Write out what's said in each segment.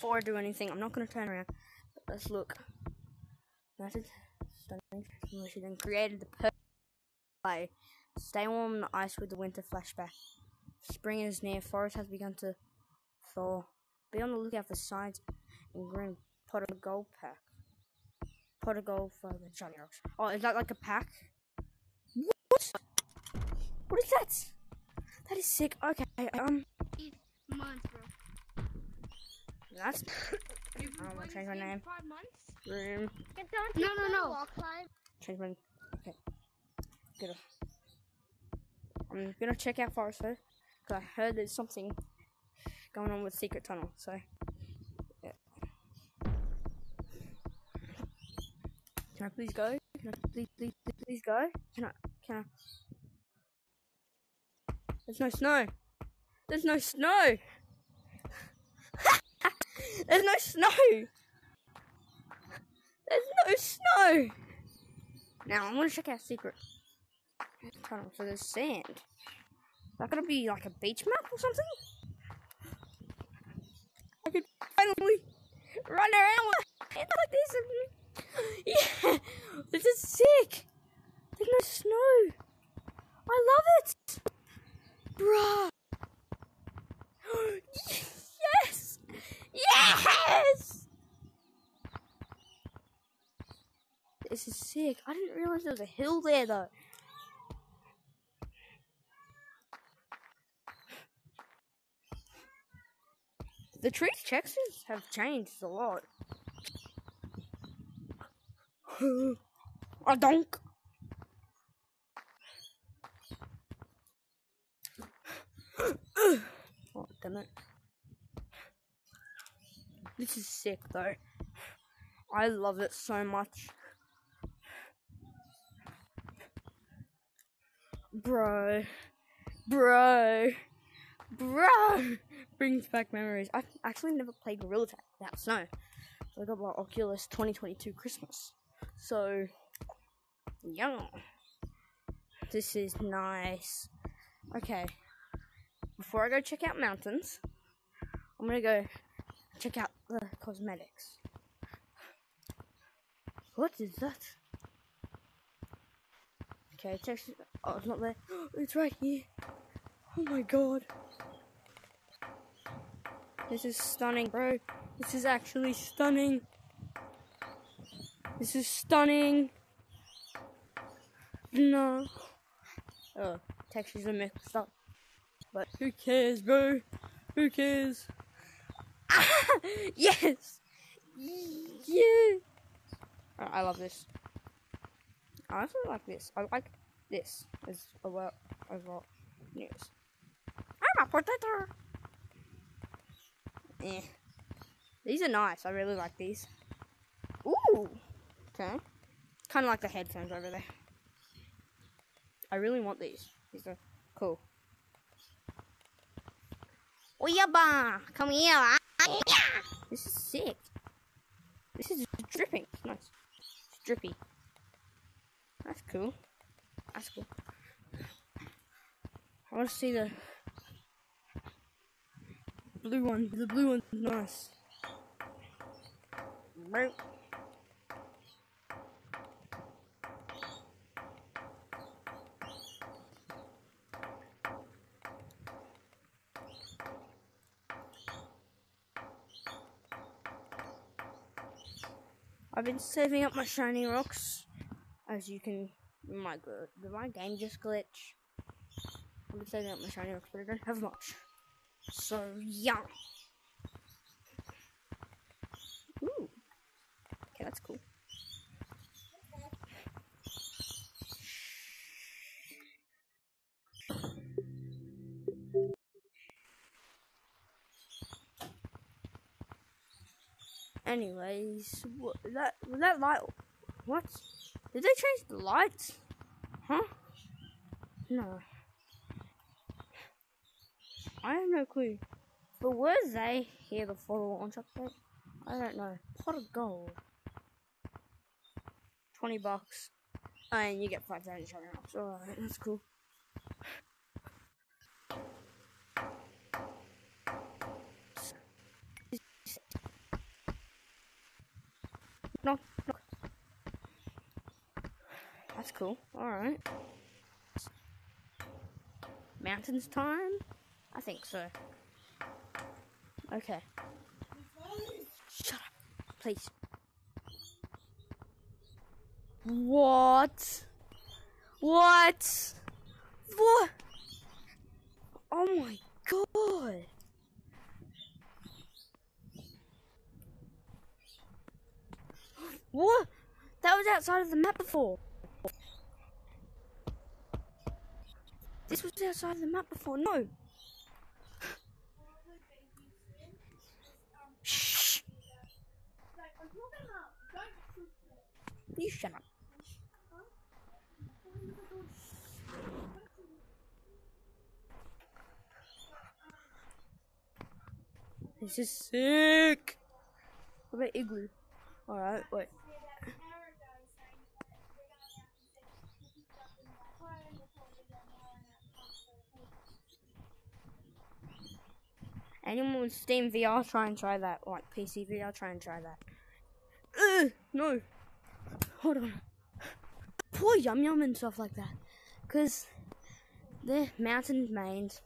before I do anything, I'm not going to turn around. But let's look. United Stunning Transformation created the perfect play. Stay warm on the ice with the winter flashback. Spring is near. Forest has begun to thaw. Be on the lookout for signs in green pot of gold pack. Pot of gold for the shiny rocks. Oh, is that like a pack? What? What is that? That is sick. Okay, um, months, bro. That's You've I'm gonna playing change my name. for Five months. room. No, no, no. Change my. Okay. Good. I'm gonna check out Forest first. Cause I heard there's something going on with Secret Tunnel. So. Yeah. Can I please go? Can I please, please, please, please go? Can I? Can I? There's no snow. There's no snow. There's no snow. There's no snow. Now I'm gonna check out secret tunnel. So there's sand. Is that gonna be like a beach map or something? I could finally run around like this. Yeah, this is sick. There's no snow. I love it, bruh. yes, yes. This is sick. I didn't realize there was a hill there though. The tree textures have changed a lot. A donk. oh, damn it. This is sick though. I love it so much. Bro. Bro. Bro. Brings back memories. I've actually never played Gorilla Tag without snow. So I got my Oculus 2022 Christmas. So, yeah. This is nice. Okay. Before I go check out mountains, I'm gonna go check out the cosmetics. What is that? Okay, text. Oh, it's not there. It's right here. Oh my god. This is stunning, bro. This is actually stunning. This is stunning. No. Oh, textures are mixed up. But who cares, bro? Who cares? yes! Yeah! I love this. I also like this. I like this as well as well. Yes. I'm a potato. Eh. These are nice. I really like these. Ooh. Okay. Kind of like the headphones over there. I really want these. These are cool. Oh yeah, ba! Come here. ah. This is sick. This is dripping. Nice. It's drippy. That's cool. That's cool. I want to see the blue one. The blue one's nice. Right. I've been saving up my shiny rocks, as you can. My god, did my game just glitch? Been saving up my shiny rocks, but don't have much. So yeah. Ooh. Okay, that's cool. Anyways, what that was that light? What? Did they change the lights? Huh? No. I have no clue. But were they here before the launch update? I don't know. Pot of gold. 20 bucks. Oh, and you get 5,000 shotgun ups. Alright, that's cool. Cool. Alright. Mountains time? I think so. Okay. Shut up, please. What? What? What? Oh my god. What? That was outside of the map before. This was outside of the map before. No. Shh. You shut up. This is sick. What about igloo? Alright, wait. Anyone with Steam VR, try and try that. Like PC VR, try and try that. Ugh, no. Hold on. Poor Yum Yum and stuff like that. Because they're mountain mains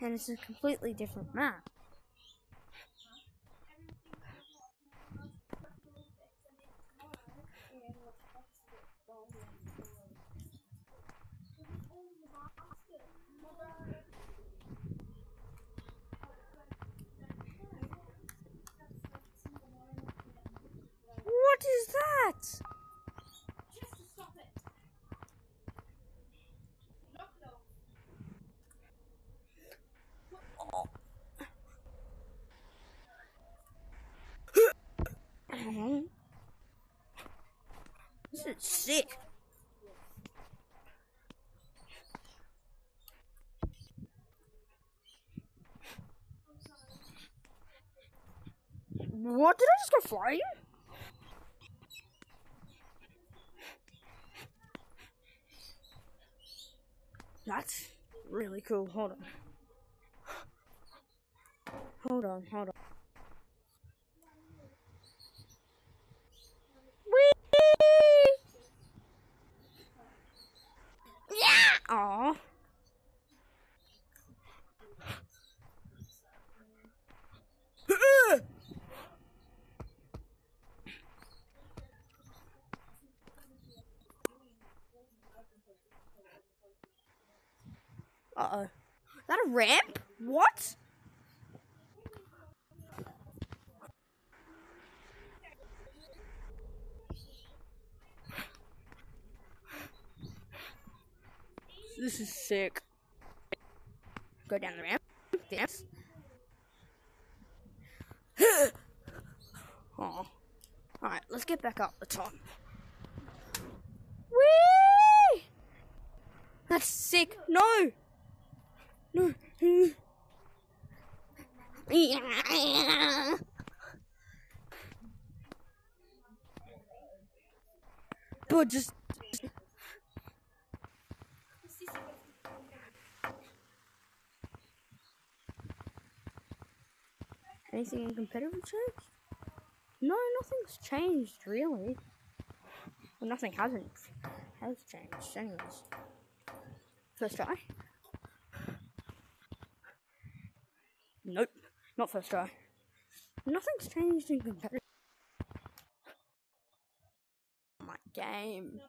and it's a completely different map. What is that? This is sick. What did I just go flying? That's really cool. Hold on. Hold on, hold on. Whee! Yeah! Aw. Uh oh. Is that a ramp? What? This is sick. Go down the ramp. Yes. oh. Alright, let's get back up the top. Whee! That's sick. No! No. But just. Anything in competitive changed? No, nothing's changed really. Well, nothing hasn't has changed, anyways. First try. Nope, not first try. Nothing's changed in comparison. Oh my game.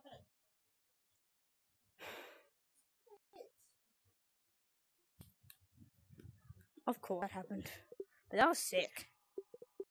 Of course that happened. But that was sick.